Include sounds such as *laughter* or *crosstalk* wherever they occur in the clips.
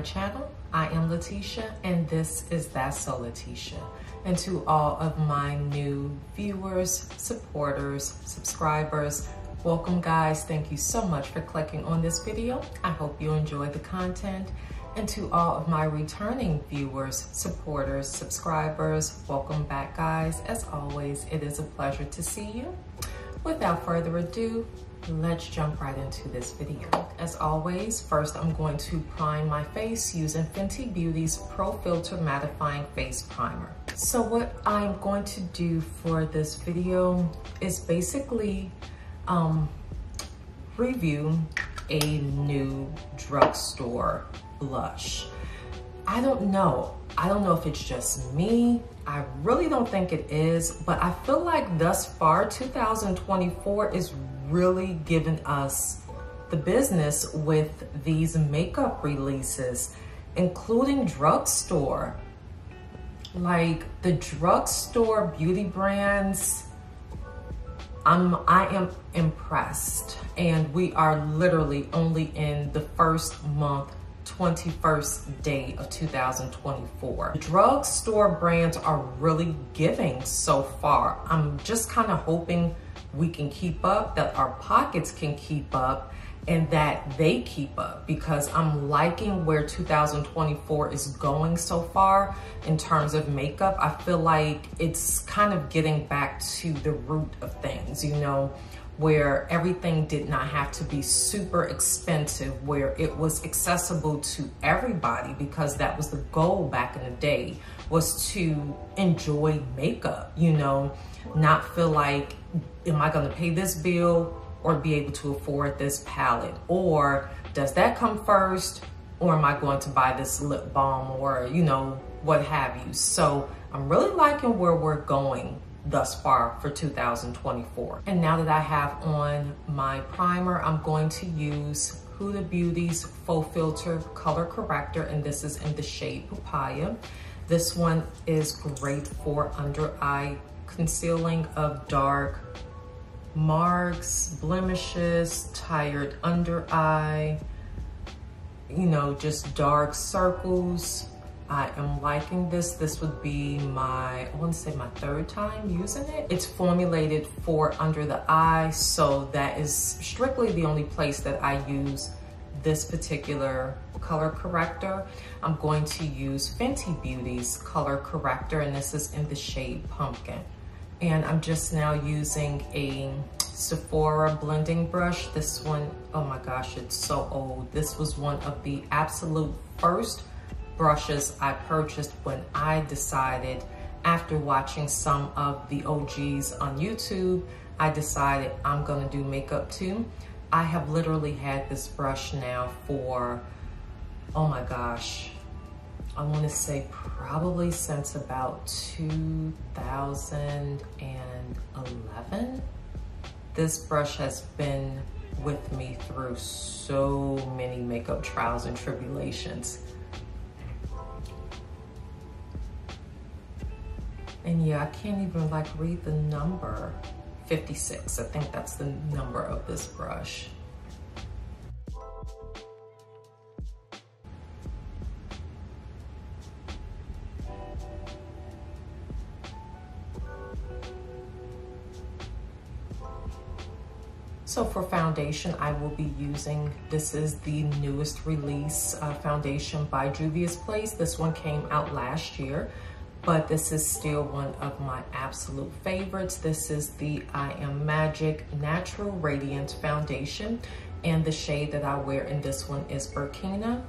my channel. I am Letitia and this is That's So Letitia. And to all of my new viewers, supporters, subscribers, welcome guys. Thank you so much for clicking on this video. I hope you enjoy the content. And to all of my returning viewers, supporters, subscribers, welcome back guys. As always, it is a pleasure to see you. Without further ado, let's jump right into this video. As always, first I'm going to prime my face using Fenty Beauty's Pro Filter Mattifying Face Primer. So what I'm going to do for this video is basically um, review a new drugstore blush. I don't know. I don't know if it's just me. I really don't think it is, but I feel like thus far 2024 is really given us the business with these makeup releases, including drugstore. Like the drugstore beauty brands, I'm, I am impressed. And we are literally only in the first month 21st day of 2024. Drugstore brands are really giving so far. I'm just kind of hoping we can keep up, that our pockets can keep up, and that they keep up because I'm liking where 2024 is going so far in terms of makeup. I feel like it's kind of getting back to the root of things, you know, where everything did not have to be super expensive, where it was accessible to everybody because that was the goal back in the day was to enjoy makeup, you know, not feel like am I gonna pay this bill or be able to afford this palette? Or does that come first? Or am I going to buy this lip balm or, you know, what have you? So I'm really liking where we're going thus far for 2024. And now that I have on my primer, I'm going to use Huda Beauty's Faux Filter Color Corrector, and this is in the shade Papaya. This one is great for under eye concealing of dark marks, blemishes, tired under eye, you know, just dark circles. I am liking this. This would be my, I want to say my third time using it. It's formulated for under the eye, so that is strictly the only place that I use this particular color corrector. I'm going to use Fenty Beauty's color corrector, and this is in the shade Pumpkin and I'm just now using a Sephora blending brush. This one, oh my gosh, it's so old. This was one of the absolute first brushes I purchased when I decided after watching some of the OGs on YouTube, I decided I'm gonna do makeup too. I have literally had this brush now for, oh my gosh, I want to say probably since about 2011. This brush has been with me through so many makeup trials and tribulations. And yeah, I can't even like read the number. 56, I think that's the number of this brush. So for foundation, I will be using, this is the newest release uh, foundation by Juvia's Place. This one came out last year, but this is still one of my absolute favorites. This is the I Am Magic Natural Radiant Foundation, and the shade that I wear in this one is Burkina.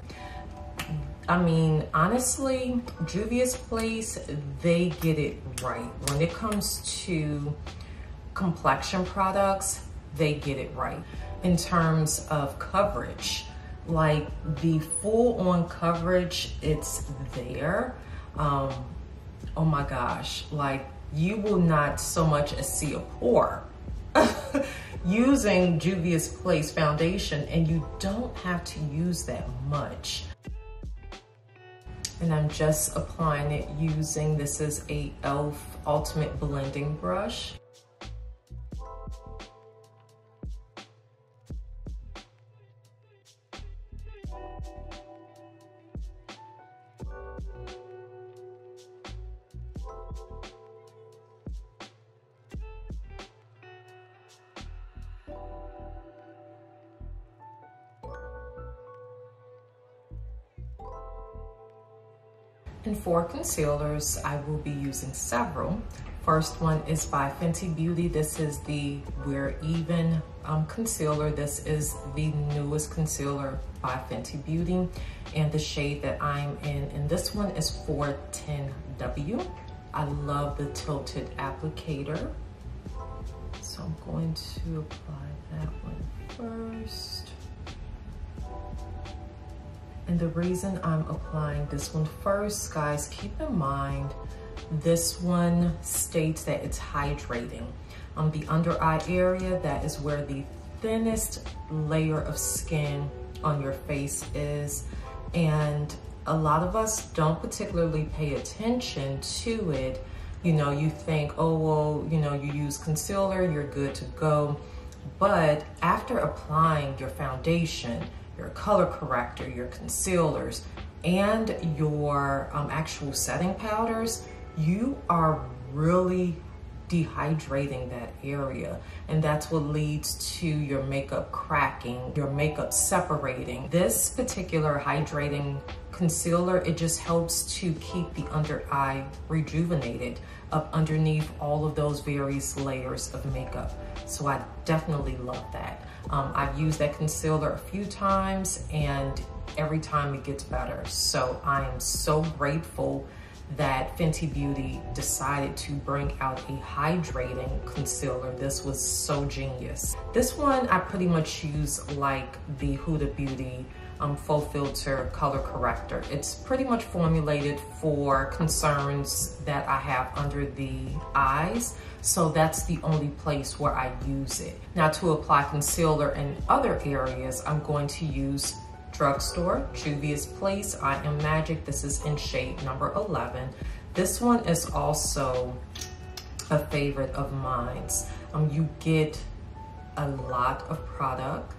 I mean, honestly, Juvia's Place, they get it right. When it comes to complexion products, they get it right. In terms of coverage, like the full on coverage, it's there. Um, oh my gosh, like you will not so much as see a pore *laughs* using Juvia's Place foundation and you don't have to use that much. And I'm just applying it using, this is a e.l.f. Ultimate Blending Brush. For concealers, I will be using several. First one is by Fenty Beauty. This is the We're Even um, concealer. This is the newest concealer by Fenty Beauty. And the shade that I'm in, and this one is 410W. I love the tilted applicator. So I'm going to apply that one first. And the reason I'm applying this one first, guys, keep in mind, this one states that it's hydrating. On the under eye area, that is where the thinnest layer of skin on your face is. And a lot of us don't particularly pay attention to it. You know, you think, oh, well, you know, you use concealer, you're good to go. But after applying your foundation, your color corrector, your concealers, and your um, actual setting powders, you are really dehydrating that area. And that's what leads to your makeup cracking, your makeup separating. This particular hydrating concealer, it just helps to keep the under eye rejuvenated up underneath all of those various layers of makeup. So I definitely love that. Um, I've used that concealer a few times and every time it gets better. So I am so grateful that Fenty Beauty decided to bring out a hydrating concealer. This was so genius. This one I pretty much use like the Huda Beauty um, Filter Color Corrector. It's pretty much formulated for concerns that I have under the eyes. So that's the only place where I use it. Now to apply concealer in other areas, I'm going to use drugstore, Juvia's Place, I Am Magic. This is in shade number 11. This one is also a favorite of mine. Um, you get a lot of product.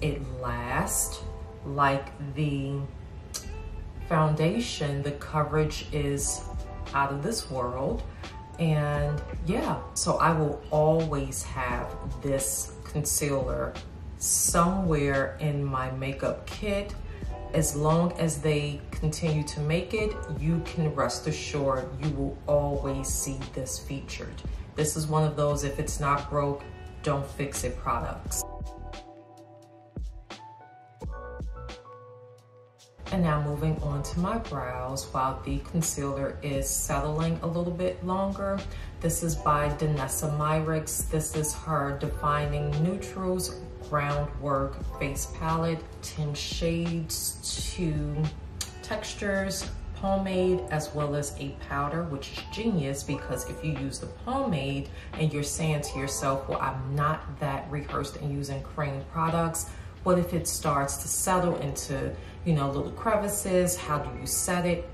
It lasts. Like the foundation, the coverage is out of this world. And yeah, so I will always have this concealer somewhere in my makeup kit. As long as they continue to make it, you can rest assured you will always see this featured. This is one of those, if it's not broke, don't fix it products. And now moving on to my brows while the concealer is settling a little bit longer. This is by Danessa Myricks. This is her Defining Neutrals Groundwork Face Palette, 10 shades, two textures, pomade as well as a powder, which is genius because if you use the pomade and you're saying to yourself, well, I'm not that rehearsed in using cream products, what if it starts to settle into, you know, little crevices? How do you set it?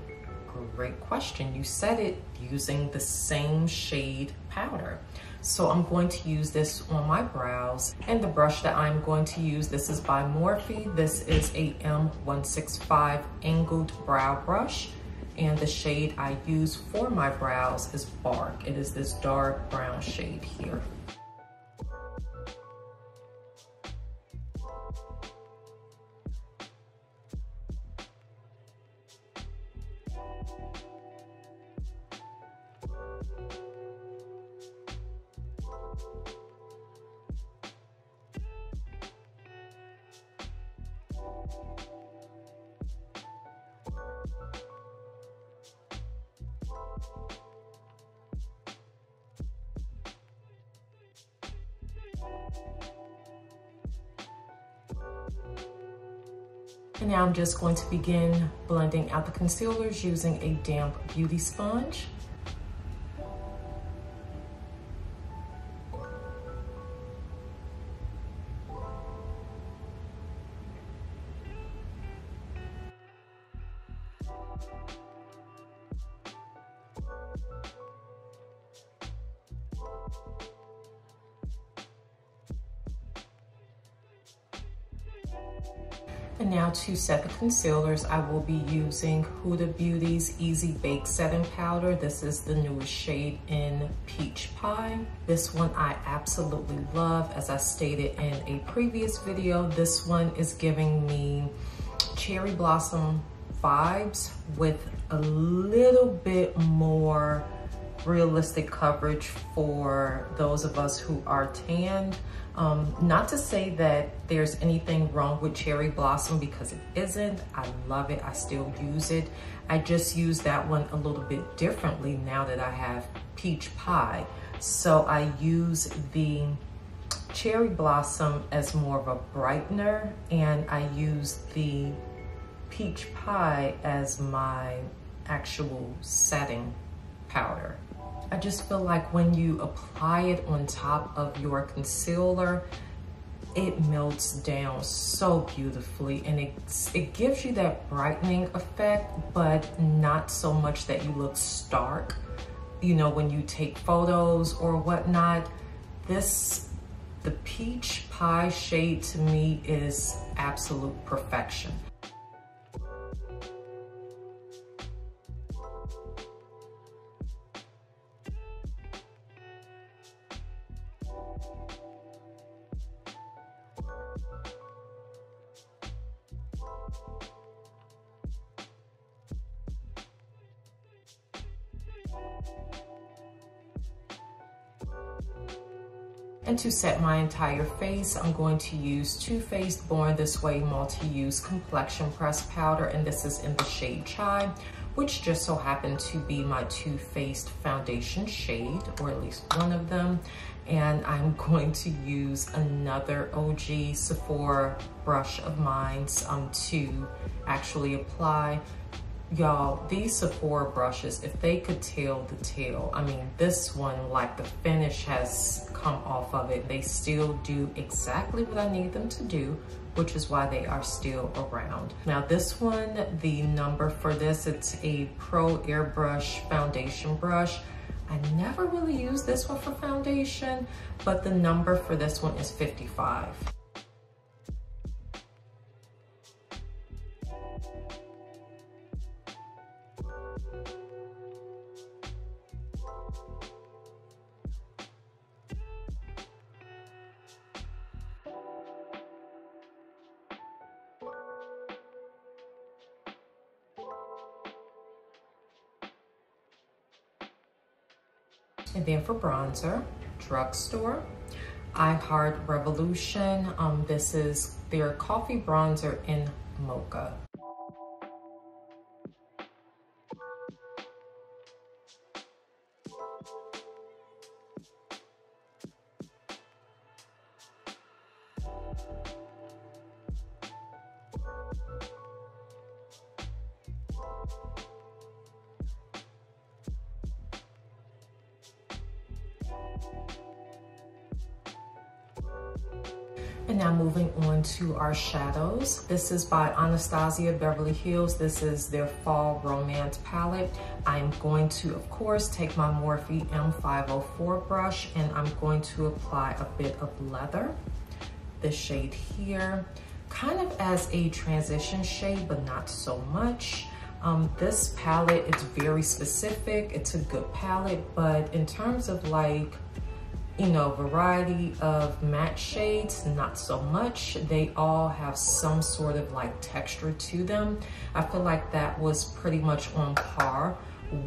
Great question. You set it using the same shade powder. So I'm going to use this on my brows. And the brush that I'm going to use, this is by Morphe. This is a M165 angled brow brush. And the shade I use for my brows is Bark. It is this dark brown shade here. And now I'm just going to begin blending out the concealers using a damp beauty sponge. To set the concealers, I will be using Huda Beauty's Easy Bake Setting Powder. This is the newest shade in Peach Pie. This one I absolutely love. As I stated in a previous video, this one is giving me cherry blossom vibes with a little bit more realistic coverage for those of us who are tanned. Um, not to say that there's anything wrong with Cherry Blossom because it isn't. I love it. I still use it. I just use that one a little bit differently now that I have Peach Pie. So I use the Cherry Blossom as more of a brightener and I use the Peach Pie as my actual setting powder. I just feel like when you apply it on top of your concealer, it melts down so beautifully and it, it gives you that brightening effect, but not so much that you look stark. You know, when you take photos or whatnot, this, the peach pie shade to me is absolute perfection. To set my entire face, I'm going to use Too Faced Born This Way Multi-Use Complexion Press Powder, and this is in the shade Chai, which just so happened to be my Too Faced foundation shade, or at least one of them. And I'm *laughs* going to use another OG Sephora brush of mine um, to actually apply Y'all, these Sephora brushes, if they could tell the tale, I mean, this one, like the finish has come off of it. They still do exactly what I need them to do, which is why they are still around. Now this one, the number for this, it's a Pro Airbrush Foundation Brush. I never really use this one for foundation, but the number for this one is 55. For bronzer, Drugstore, I Heart Revolution. Um, this is their coffee bronzer in mocha. And now moving on to our shadows. This is by Anastasia Beverly Hills. This is their Fall Romance palette. I'm going to, of course, take my Morphe M504 brush and I'm going to apply a bit of leather. This shade here, kind of as a transition shade, but not so much. Um, this palette, it's very specific. It's a good palette, but in terms of like you know, variety of matte shades, not so much. They all have some sort of like texture to them. I feel like that was pretty much on par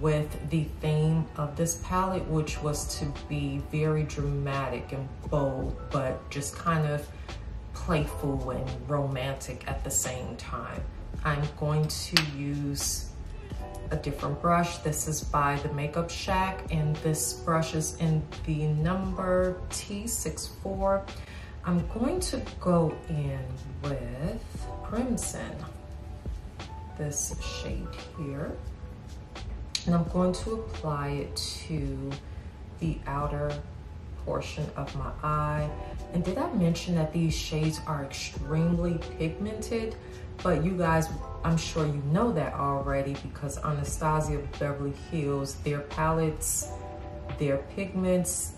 with the theme of this palette, which was to be very dramatic and bold, but just kind of playful and romantic at the same time. I'm going to use a different brush. This is by the Makeup Shack and this brush is in the number T64. I'm going to go in with Crimson, this shade here. And I'm going to apply it to the outer portion of my eye. And did I mention that these shades are extremely pigmented? But you guys I'm sure you know that already because Anastasia Beverly Hills, their palettes, their pigments,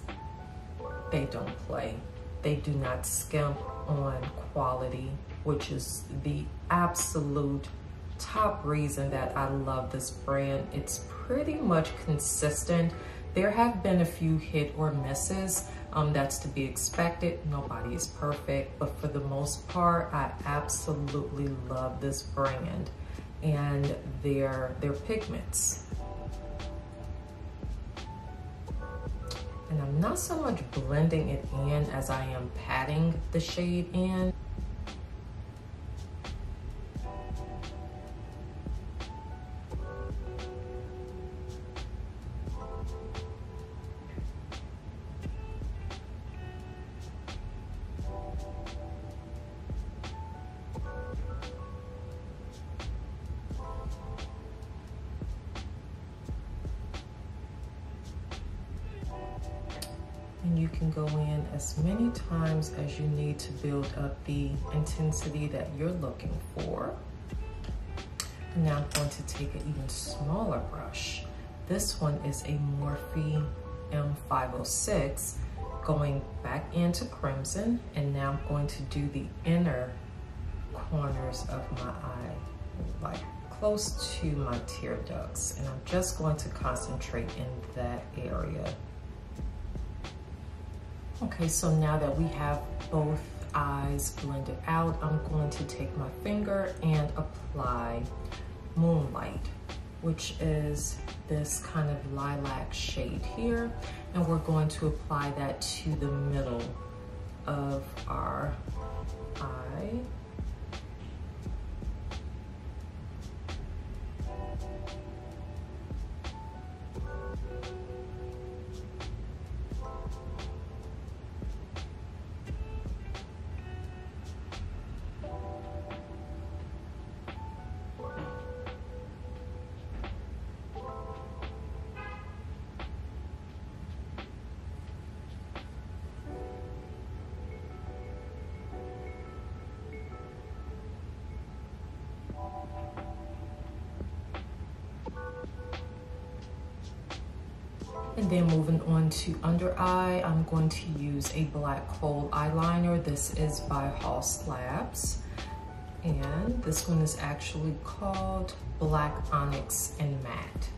they don't play. They do not skimp on quality, which is the absolute top reason that I love this brand. It's pretty much consistent. There have been a few hit or misses, um, that's to be expected. Nobody is perfect, but for the most part, I absolutely love this brand. and their, their pigments. And I'm not so much blending it in as I am patting the shade in. And you can go in as many times as you need to build up the intensity that you're looking for. Now I'm going to take an even smaller brush. This one is a Morphe M506 going back into crimson and now I'm going to do the inner corners of my eye like close to my tear ducts and I'm just going to concentrate in that area Okay, so now that we have both eyes blended out, I'm going to take my finger and apply Moonlight, which is this kind of lilac shade here. And we're going to apply that to the middle of our eye. And then moving on to under eye, I'm going to use a black kohl eyeliner. This is by Haus Labs. And this one is actually called Black Onyx and Matte.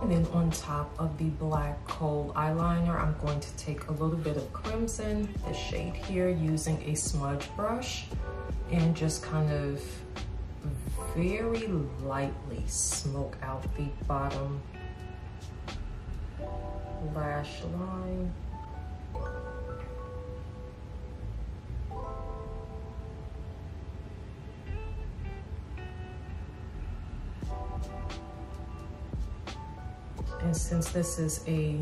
And then on top of the black kohl eyeliner, I'm going to take a little bit of crimson, the shade here, using a smudge brush and just kind of very lightly smoke out the bottom lash line. And since this is a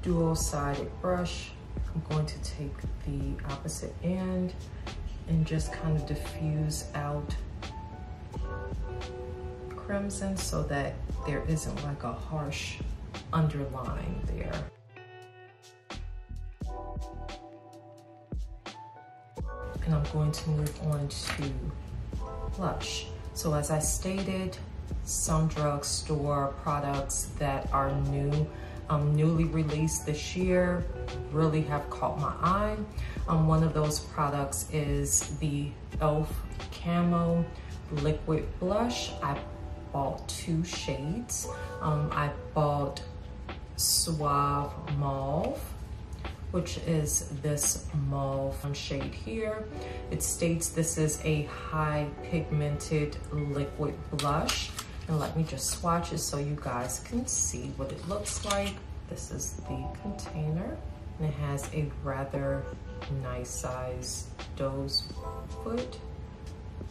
dual-sided brush, I'm going to take the opposite end and just kind of diffuse out crimson so that there isn't like a harsh underline there. And I'm going to move on to blush. So as I stated, some drugstore products that are new, um, newly released this year really have caught my eye. Um, one of those products is the e.l.f. Camo Liquid Blush. I bought two shades. Um, I bought Suave Mauve which is this mauve shade here. It states this is a high pigmented liquid blush. And let me just swatch it so you guys can see what it looks like. This is the container and it has a rather nice size doe's foot.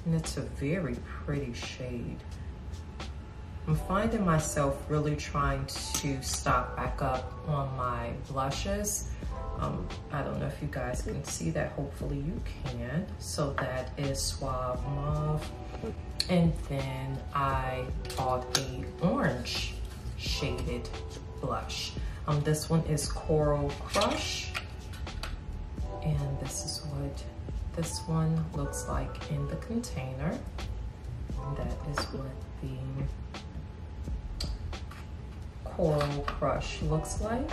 And it's a very pretty shade. I'm finding myself really trying to stock back up on my blushes. Um, I don't know if you guys can see that. Hopefully you can. So that is Suave Mauve. And then I bought the orange shaded blush. Um, this one is Coral Crush. And this is what this one looks like in the container. And that is what the Coral Crush looks like.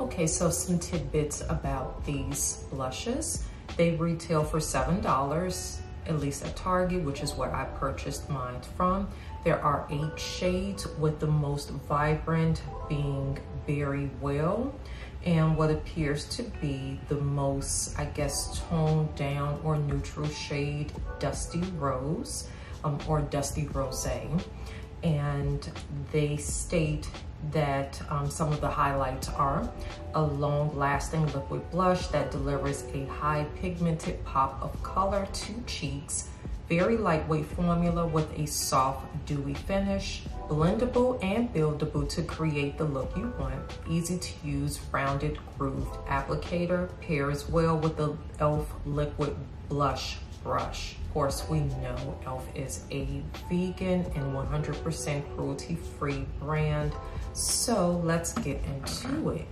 Okay, so some tidbits about these blushes. They retail for $7, at least at Target, which is where I purchased mine from. There are eight shades with the most vibrant being Berry Well and what appears to be the most, I guess, toned down or neutral shade, Dusty Rose um, or Dusty Rosé. And they state that um, some of the highlights are a long lasting liquid blush that delivers a high pigmented pop of color to cheeks, very lightweight formula with a soft dewy finish, blendable and buildable to create the look you want. Easy to use rounded grooved applicator pairs well with the e.l.f. liquid blush brush. Of course, we know e.l.f. is a vegan and 100% cruelty-free brand. So let's get into it.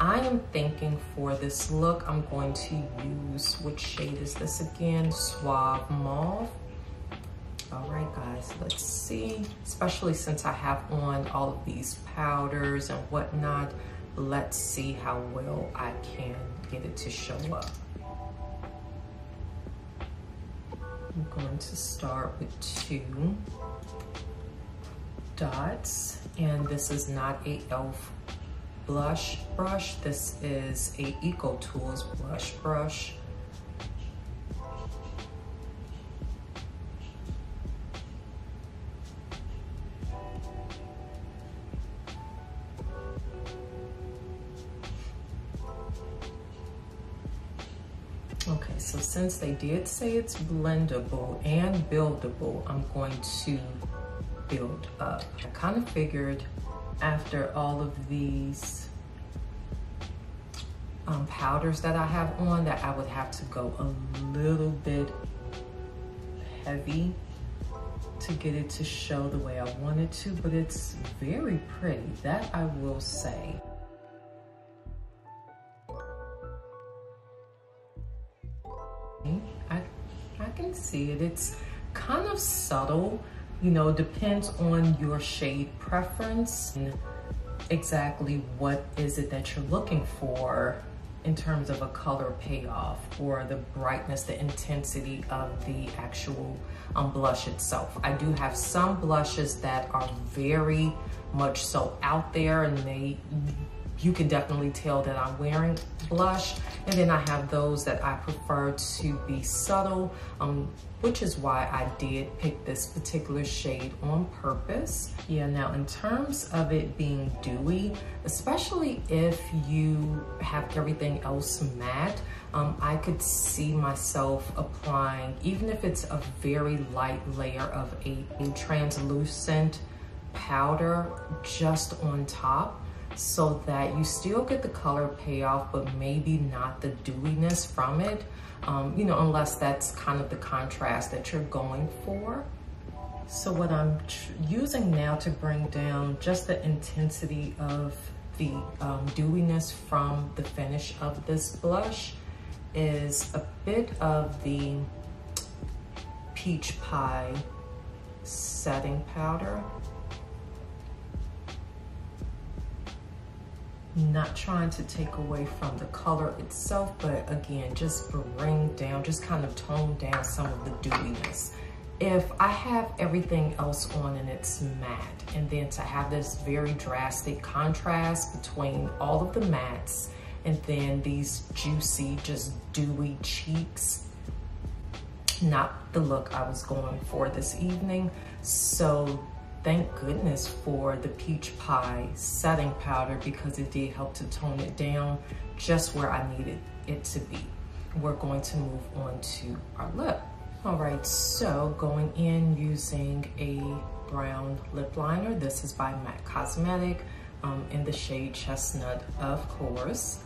I am thinking for this look, I'm going to use, which shade is this again? Suave Mauve. All right, guys, let's see. Especially since I have on all of these powders and whatnot, let's see how well I can get it to show up. I'm going to start with two dots and this is not a e.l.f. blush brush. This is a Eco Tools blush brush. Okay, so since they did say it's blendable and buildable, I'm going to build up. I kind of figured after all of these um, powders that I have on that I would have to go a little bit heavy to get it to show the way I wanted to, but it's very pretty, that I will say. I, I can see it, it's kind of subtle, you know, depends on your shade preference and exactly what is it that you're looking for in terms of a color payoff or the brightness, the intensity of the actual um, blush itself. I do have some blushes that are very much so out there and they you can definitely tell that I'm wearing blush. And then I have those that I prefer to be subtle, um, which is why I did pick this particular shade on purpose. Yeah, now in terms of it being dewy, especially if you have everything else matte, um, I could see myself applying, even if it's a very light layer of a, a translucent powder just on top so that you still get the color payoff, but maybe not the dewiness from it, um, you know, unless that's kind of the contrast that you're going for. So what I'm using now to bring down just the intensity of the um, dewiness from the finish of this blush is a bit of the peach pie setting powder. Not trying to take away from the color itself, but again, just bring down, just kind of tone down some of the dewiness. If I have everything else on and it's matte, and then to have this very drastic contrast between all of the mattes and then these juicy, just dewy cheeks, not the look I was going for this evening. So thank goodness for the peach pie setting powder because it did help to tone it down just where I needed it to be. We're going to move on to our lip. All right, so going in using a brown lip liner. This is by MAC Cosmetic um, in the shade Chestnut, of course.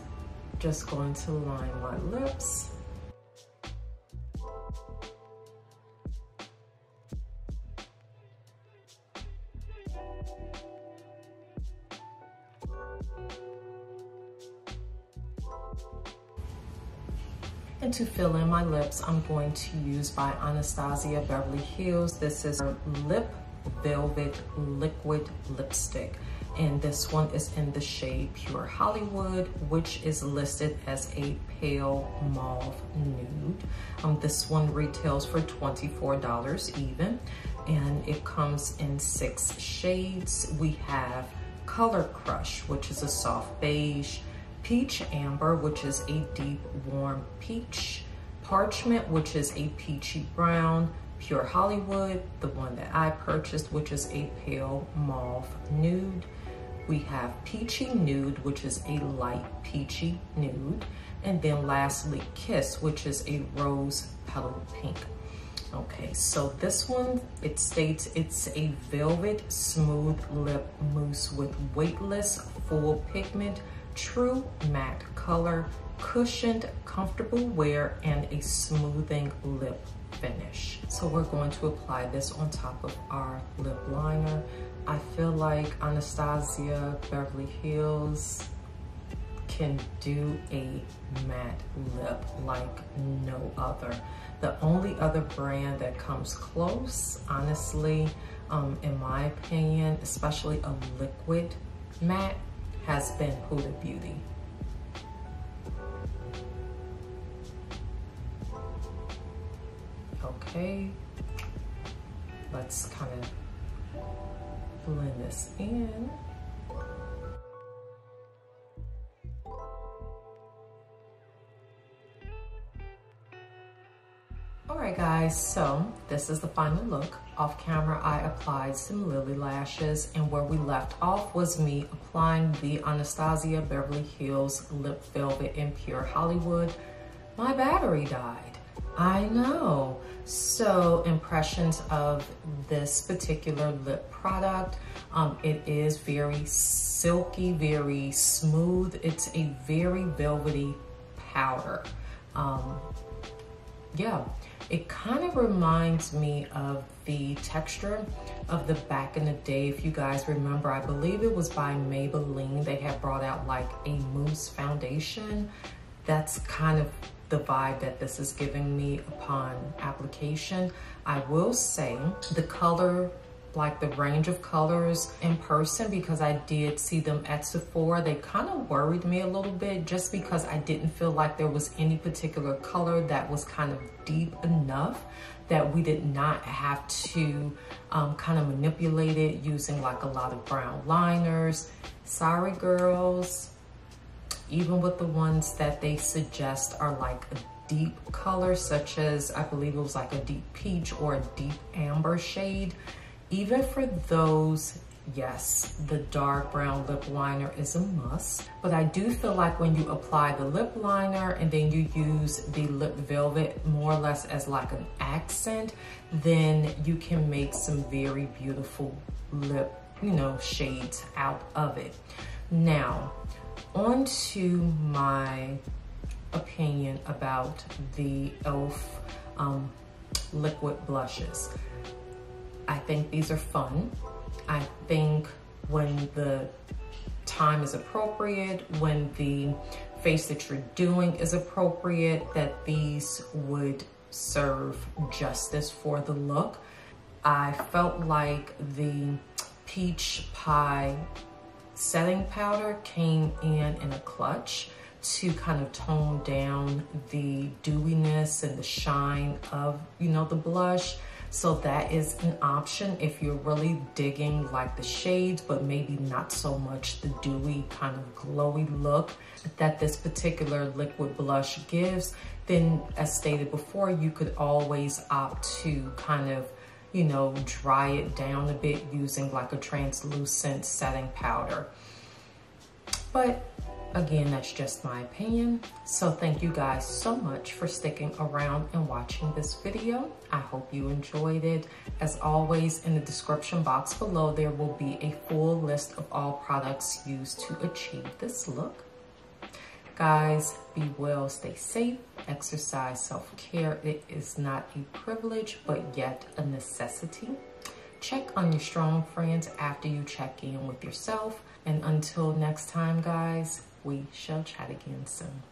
Just going to line my lips. To fill in my lips, I'm going to use by Anastasia Beverly Hills. This is Lip Velvet Liquid Lipstick. and this one is in the shade Pure Hollywood, which is listed as a pale mauve nude. Um, this one retails for $24 even, and it comes in six shades. We have Color Crush, which is a soft beige, Peach Amber, which is a deep warm peach, Parchment, which is a peachy brown, Pure Hollywood, the one that I purchased, which is a pale mauve nude. We have Peachy Nude, which is a light peachy nude. And then lastly, Kiss, which is a rose petal pink. Okay, so this one, it states it's a velvet smooth lip mousse with weightless full pigment, true matte color, cushioned comfortable wear, and a smoothing lip finish. So we're going to apply this on top of our lip liner. I feel like Anastasia Beverly Hills can do a matte lip like no other. The only other brand that comes close, honestly, um, in my opinion, especially a liquid matte, has been Huda Beauty. Okay, let's kind of blend this in. Guys, so this is the final look. Off camera, I applied some Lilly Lashes and where we left off was me applying the Anastasia Beverly Hills Lip Velvet in Pure Hollywood. My battery died. I know. So impressions of this particular lip product. Um, it is very silky, very smooth. It's a very velvety powder. Um, yeah, it kind of reminds me of the texture of the back in the day. If you guys remember, I believe it was by Maybelline. They had brought out like a mousse foundation. That's kind of the vibe that this is giving me upon application. I will say the color like the range of colors in person because I did see them at Sephora. They kind of worried me a little bit just because I didn't feel like there was any particular color that was kind of deep enough that we did not have to um, kind of manipulate it using like a lot of brown liners. Sorry girls, even with the ones that they suggest are like a deep color such as I believe it was like a deep peach or a deep amber shade even for those, yes, the dark brown lip liner is a must. But I do feel like when you apply the lip liner and then you use the lip velvet more or less as like an accent, then you can make some very beautiful lip, you know, shades out of it. Now, on to my opinion about the e.l.f. Um, liquid blushes. I think these are fun. I think when the time is appropriate, when the face that you're doing is appropriate, that these would serve justice for the look. I felt like the peach pie setting powder came in in a clutch to kind of tone down the dewiness and the shine of, you know, the blush. So that is an option if you're really digging like the shades, but maybe not so much the dewy kind of glowy look that this particular liquid blush gives. Then as stated before, you could always opt to kind of you know, dry it down a bit using like a translucent setting powder. But Again, that's just my opinion. So thank you guys so much for sticking around and watching this video. I hope you enjoyed it. As always, in the description box below, there will be a full list of all products used to achieve this look. Guys, be well, stay safe, exercise self-care. It is not a privilege, but yet a necessity. Check on your strong friends after you check in with yourself. And until next time, guys, we shall chat again soon.